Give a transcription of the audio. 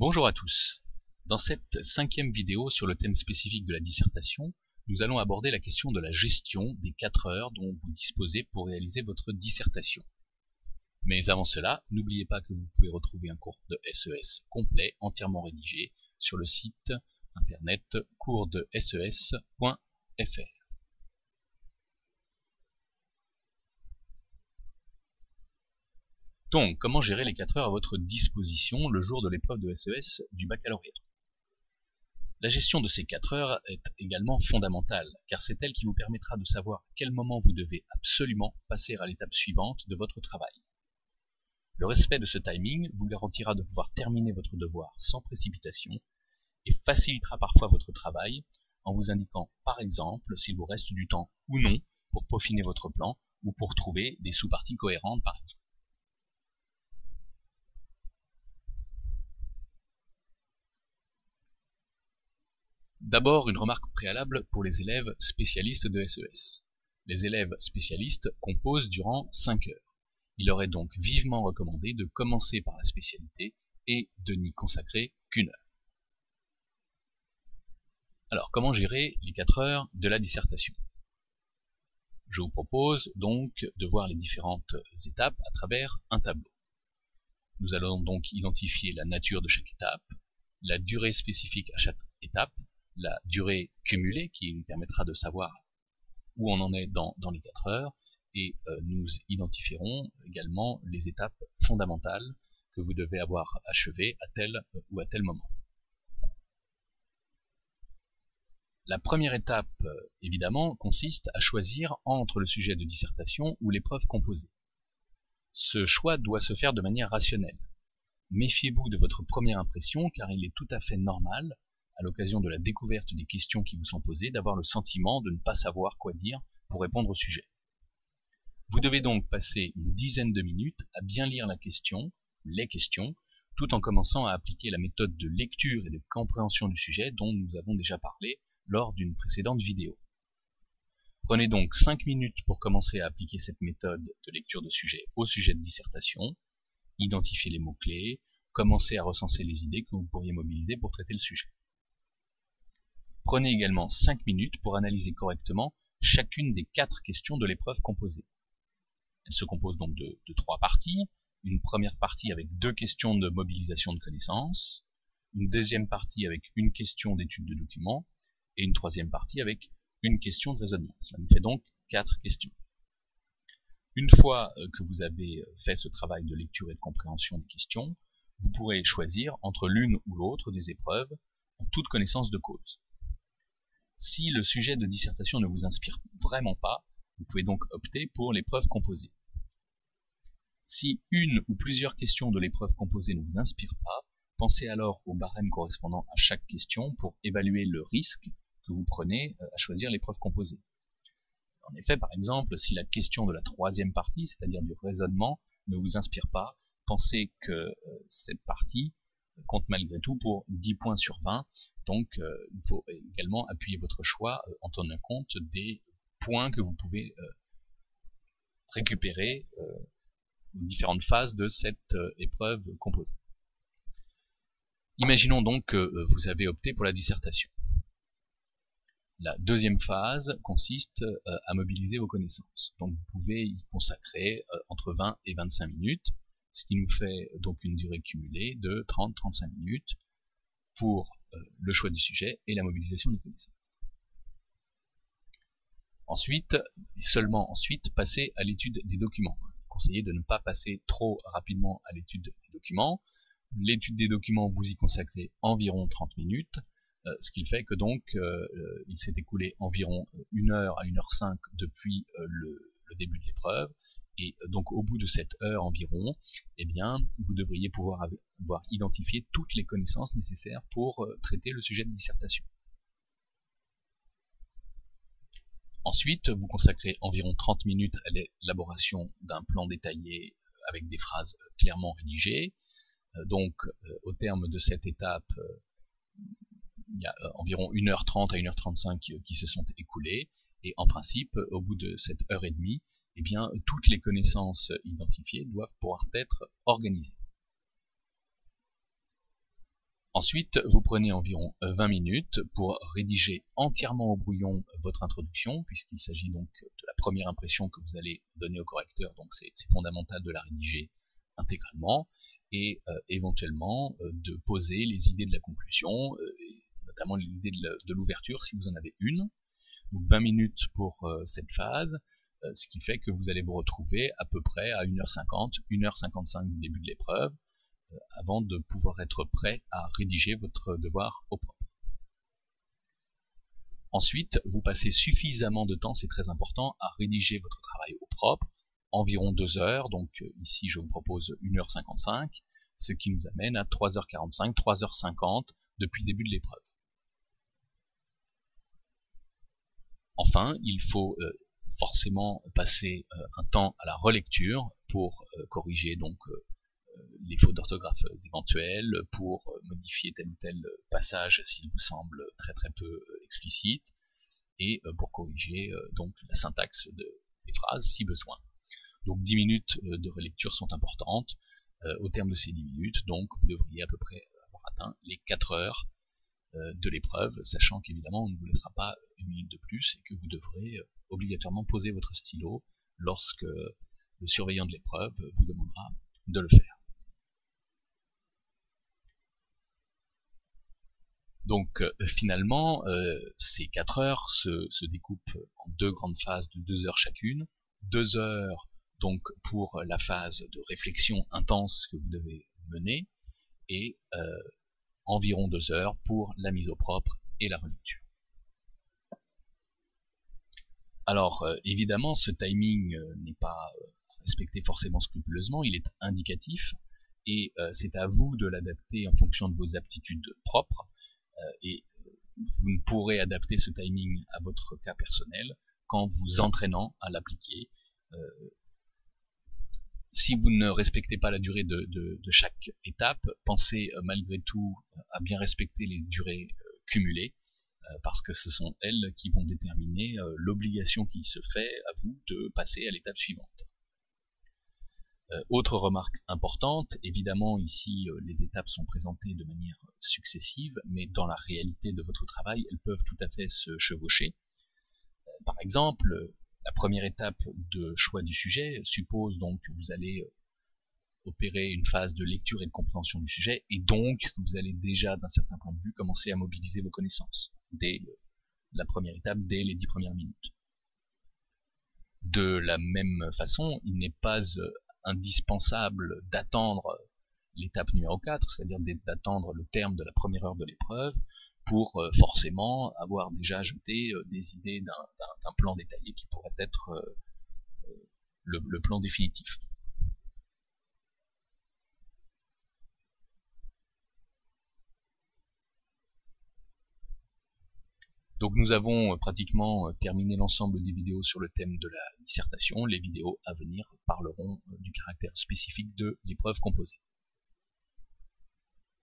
Bonjour à tous. Dans cette cinquième vidéo sur le thème spécifique de la dissertation, nous allons aborder la question de la gestion des 4 heures dont vous disposez pour réaliser votre dissertation. Mais avant cela, n'oubliez pas que vous pouvez retrouver un cours de SES complet, entièrement rédigé, sur le site internet coursdeses.fr. Donc, comment gérer les 4 heures à votre disposition le jour de l'épreuve de SES du baccalauréat? La gestion de ces 4 heures est également fondamentale, car c'est elle qui vous permettra de savoir à quel moment vous devez absolument passer à l'étape suivante de votre travail. Le respect de ce timing vous garantira de pouvoir terminer votre devoir sans précipitation et facilitera parfois votre travail en vous indiquant par exemple s'il vous reste du temps ou non pour peaufiner votre plan ou pour trouver des sous-parties cohérentes par exemple. D'abord, une remarque préalable pour les élèves spécialistes de SES. Les élèves spécialistes composent durant 5 heures. Il leur est donc vivement recommandé de commencer par la spécialité et de n'y consacrer qu'une heure. Alors, comment gérer les 4 heures de la dissertation? Je vous propose donc de voir les différentes étapes à travers un tableau. Nous allons donc identifier la nature de chaque étape, la durée spécifique à chaque étape, la durée cumulée qui nous permettra de savoir où on en est dans, les 4 heures et euh, nous identifierons également les étapes fondamentales que vous devez avoir achevées à tel euh, ou à tel moment. La première étape, euh, évidemment, consiste à choisir entre le sujet de dissertation ou l'épreuve composée. Ce choix doit se faire de manière rationnelle. Méfiez-vous de votre première impression car il est tout à fait normal à l'occasion de la découverte des questions qui vous sont posées, d'avoir le sentiment de ne pas savoir quoi dire pour répondre au sujet. Vous devez donc passer une dizaine de minutes à bien lire la question, les questions, tout en commençant à appliquer la méthode de lecture et de compréhension du sujet dont nous avons déjà parlé lors d'une précédente vidéo. Prenez donc 5 minutes pour commencer à appliquer cette méthode de lecture de sujet au sujet de dissertation, identifiez les mots-clés, commencez à recenser les idées que vous pourriez mobiliser pour traiter le sujet. Prenez également 5 minutes pour analyser correctement chacune des quatre questions de l'épreuve composée. Elle se compose donc de, trois parties. Une première partie avec deux questions de mobilisation de connaissances, une deuxième partie avec une question d'étude de documents, et une troisième partie avec une question de raisonnement. Cela nous fait donc quatre questions. Une fois euh, que vous avez euh, fait ce travail de lecture et de compréhension des questions, vous pourrez choisir entre l'une ou l'autre des épreuves en toute connaissance de cause. Si le sujet de dissertation ne vous inspire vraiment pas, vous pouvez donc opter pour l'épreuve composée. Si une ou plusieurs questions de l'épreuve composée ne vous inspirent pas, pensez alors au barème correspondant à chaque question pour évaluer le risque que vous prenez euh, à choisir l'épreuve composée. En effet, par exemple, si la question de la troisième partie, c'est-à-dire du raisonnement, ne vous inspire pas, pensez que euh, cette partie compte malgré tout pour 10 points sur 20. Donc euh, il faut également appuyer votre choix euh, en tenant compte des points que vous pouvez euh, récupérer aux différentes phases de cette épreuve composée. Imaginons donc que vous avez opté pour la dissertation. La deuxième phase consiste à mobiliser vos connaissances. Donc vous pouvez y consacrer entre 20 et 25 minutes ce qui nous fait donc une durée cumulée de 30-35 minutes pour euh, le choix du sujet et la mobilisation des connaissances. Ensuite, seulement ensuite, passer à l'étude des documents. Conseillez de ne pas passer trop rapidement à l'étude des documents. L'étude des documents, vous y consacrez environ 30 minutes, euh, ce qui fait que donc euh, il s'est écoulé environ 1 heure à 1 heure 5 depuis le le début de l'épreuve, et euh, donc au bout de cette heure environ, eh bien, vous devriez pouvoir avoir identifié toutes les connaissances nécessaires pour euh, traiter le sujet de dissertation. Ensuite, vous consacrez environ 30 minutes à l'élaboration d'un plan détaillé euh, avec des phrases clairement rédigées. Donc, au terme de cette étape, il y a euh, environ 1h30 à 1h35 qui, se sont écoulées, et en principe, au bout de cette heure et demie, eh bien, toutes les connaissances identifiées doivent pouvoir être organisées. Ensuite, vous prenez environ 20 minutes pour rédiger entièrement au brouillon votre introduction, puisqu'il s'agit donc de la première impression que vous allez donner au correcteur, donc c'est fondamental de la rédiger intégralement, et euh, éventuellement euh, de poser les idées de la conclusion, euh, notamment l'idée de l'ouverture si vous en avez une. Donc 20 minutes pour cette phase, ce qui fait que vous allez vous retrouver à peu près à 1h50, 1h55 du début de l'épreuve, avant de pouvoir être prêt à rédiger votre devoir au propre. Ensuite, vous passez suffisamment de temps, c'est très important, à rédiger votre travail au propre, environ 2 heures, donc euh, ici je vous propose 1h55, ce qui nous amène à 3h45, 3h50 depuis le début de l'épreuve. Enfin, il faut euh, forcément passer euh, un temps à la relecture pour corriger donc les fautes d'orthographe éventuelles, pour modifier tel ou tel passage s'il vous semble très très peu explicite, et pour corriger donc la syntaxe des phrases si besoin. Donc 10 minutes euh, de relecture sont importantes. Euh, au terme de ces 10 minutes, donc vous devriez à peu près avoir atteint les 4 heures euh, de l'épreuve, sachant qu'évidemment on ne vous laissera pas une minute de plus et que vous devrez obligatoirement poser votre stylo lorsque le surveillant de l'épreuve vous demandera de le faire. Donc finalement, ces 4 heures se, découpent en deux grandes phases de 2 heures chacune. 2 heures donc pour la phase de réflexion intense que vous devez mener, et euh, environ deux heures pour la mise au propre et la relecture. Alors euh, évidemment ce timing euh, n'est pas respecté forcément scrupuleusement, il est indicatif et c'est à vous de l'adapter en fonction de vos aptitudes propres et vous ne pourrez adapter ce timing à votre cas personnel qu'en vous entraînant à l'appliquer si vous ne respectez pas la durée de, chaque étape, pensez euh, malgré tout euh, à bien respecter les durées euh, cumulées, parce que ce sont elles qui vont déterminer l'obligation qui se fait à vous de passer à l'étape suivante. autre remarque importante, évidemment ici les étapes sont présentées de manière successive, mais dans la réalité de votre travail, elles peuvent tout à fait se chevaucher. par exemple, la première étape de choix du sujet suppose donc que vous allez euh, opérer une phase de lecture et de compréhension du sujet, et donc que vous allez déjà, d'un certain point de vue, commencer à mobiliser vos connaissances, dès la première étape, dès les dix premières minutes. De la même façon, il n'est pas euh, indispensable d'attendre l'étape numéro 4, c'est-à-dire d'attendre le terme de la première heure de l'épreuve, pour euh, forcément avoir déjà jeté euh, des idées d'un plan détaillé qui pourrait être euh, le, plan définitif. Donc nous avons pratiquement terminé l'ensemble des vidéos sur le thème de la dissertation. Les vidéos à venir parleront du caractère spécifique de l'épreuve composée.